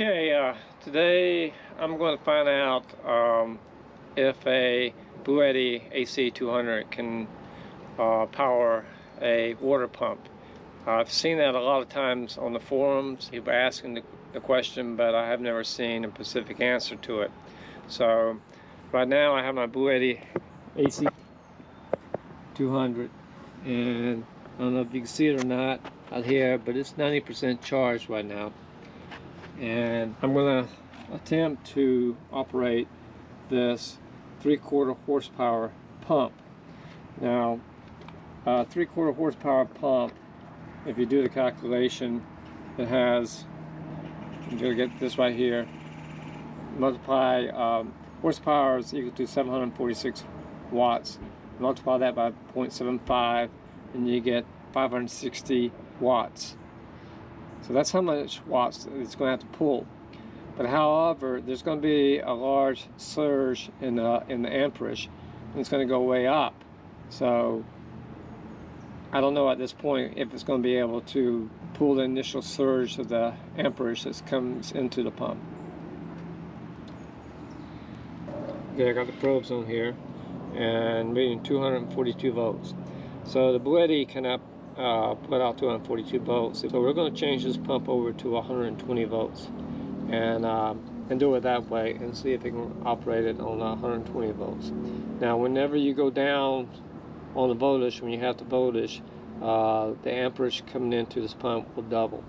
Okay, uh, today I'm going to find out um, if a Bluetti AC200 can uh, power a water pump. I've seen that a lot of times on the forums, people asking the, the question, but I have never seen a specific answer to it. So right now I have my Bluetti AC200 and I don't know if you can see it or not out here, but it's 90% charged right now and I'm going to attempt to operate this three-quarter horsepower pump. Now, three-quarter horsepower pump, if you do the calculation, it has, you'll get this right here, multiply um, horsepower is equal to 746 watts, multiply that by 0.75 and you get 560 watts. So that's how much watts it's going to have to pull. But however, there's going to be a large surge in the, in the amperage, and it's going to go way up. So I don't know at this point if it's going to be able to pull the initial surge of the amperage that comes into the pump. Okay, I got the probes on here and reading 242 volts. So the Bluetti cannot uh, put out 242 volts. So we're going to change this pump over to 120 volts and um, and do it that way and see if it can operate it on 120 volts. Now whenever you go down on the voltage, when you have the voltage, uh, the amperage coming into this pump will double.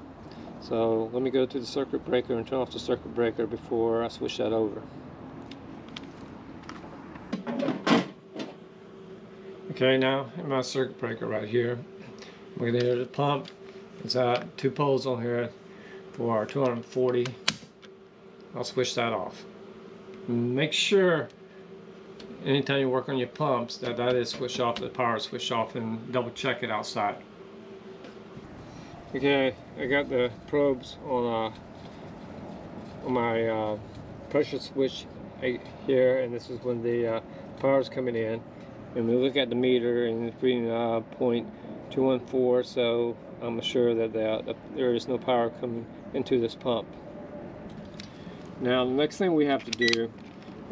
So let me go to the circuit breaker and turn off the circuit breaker before I switch that over. Okay, now in my circuit breaker right here, we're the pump. It's at two poles on here for our 240. I'll switch that off. Make sure anytime you work on your pumps that that is switched off, the power is switched off and double check it outside. Okay, I got the probes on, uh, on my uh, pressure switch here and this is when the uh, power is coming in and we look at the meter and it's reading uh, 0.214 so I'm sure that the, there is no power coming into this pump. Now the next thing we have to do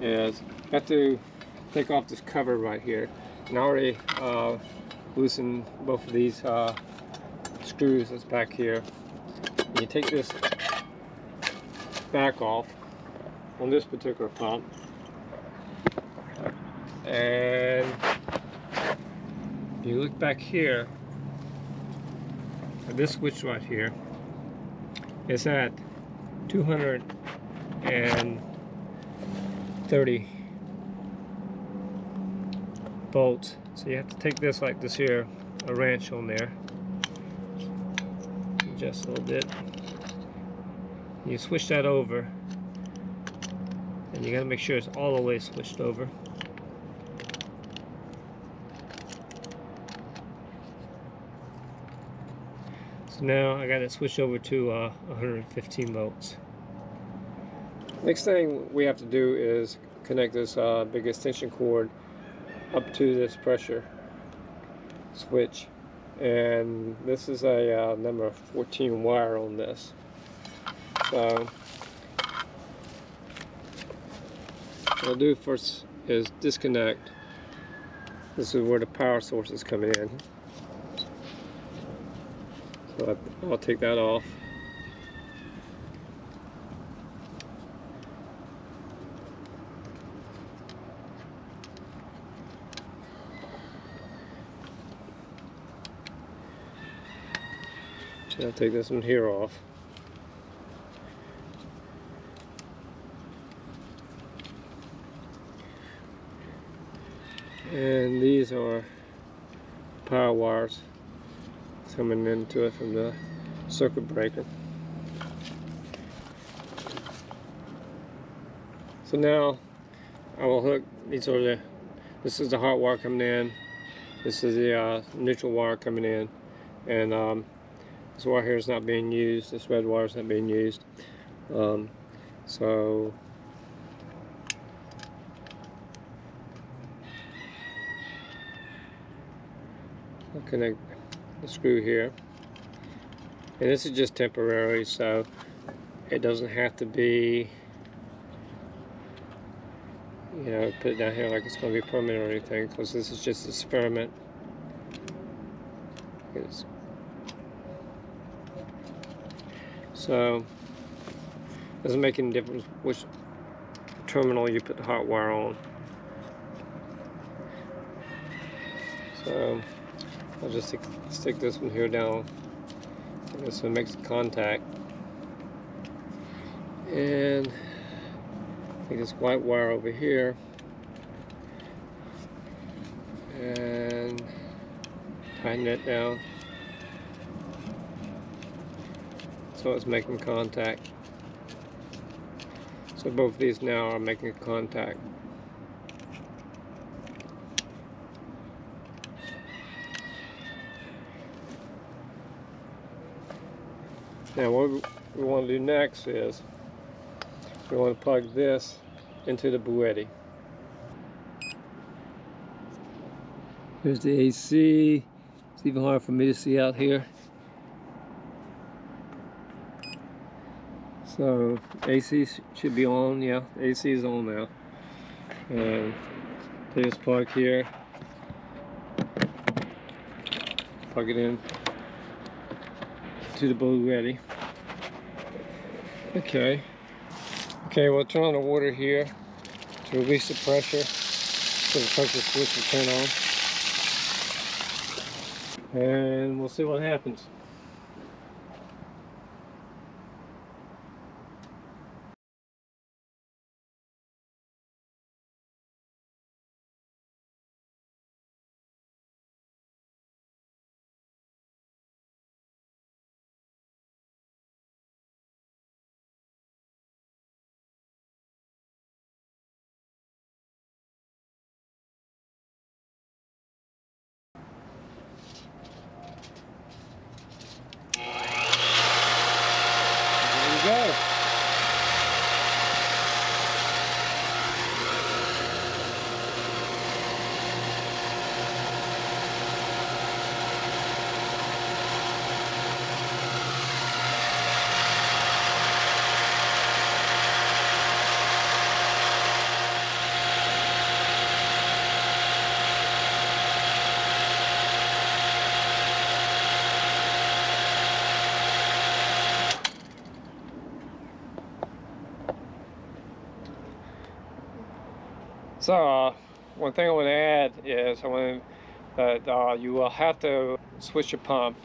is have to take off this cover right here and I already uh, loosened both of these uh, screws that's back here. And you take this back off on this particular pump and you look back here this switch right here is at 230 volts. So you have to take this like this here a wrench on there. Just a little bit. You switch that over and you got to make sure it's all the way switched over So now I got to switch over to uh, 115 volts. Next thing we have to do is connect this uh, big extension cord up to this pressure switch. And this is a uh, number 14 wire on this. So what I'll do first is disconnect. This is where the power source is coming in so I'll take that off. I'll take this one here off. And these are power wires coming into it from the circuit breaker. So now I will hook these are the this is the hot wire coming in. This is the uh, neutral wire coming in. And um, this wire here is not being used. This red wire is not being used. Um, so I'll connect the screw here. And this is just temporary so it doesn't have to be you know put it down here like it's going to be permanent or anything because this is just experiment. It's, so doesn't make any difference which terminal you put the hot wire on. So I'll just stick, stick this one here down. This one makes contact. And this white wire over here. And tighten it down. So it's making contact. So both of these now are making contact now what we want to do next is we want to plug this into the Bluetti. Here's the AC. It's even hard for me to see out here. So AC should be on, yeah, AC is on now. And this plug here. Plug it in to the Bluetti. Okay. Okay, we'll turn on the water here to release the pressure so the pressure switch will turn on. And we'll see what happens. go. So, uh, one thing I want to add is I want that uh, you will have to switch your pump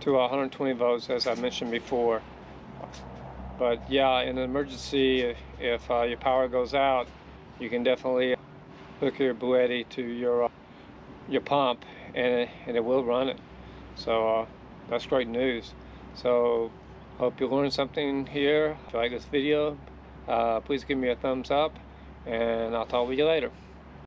to 120 volts as I mentioned before. But yeah, in an emergency, if uh, your power goes out, you can definitely hook your Bluetti to your uh, your pump and it, and it will run it. So uh, that's great news. So hope you learned something here. If you like this video, uh, please give me a thumbs up and I'll talk with you later.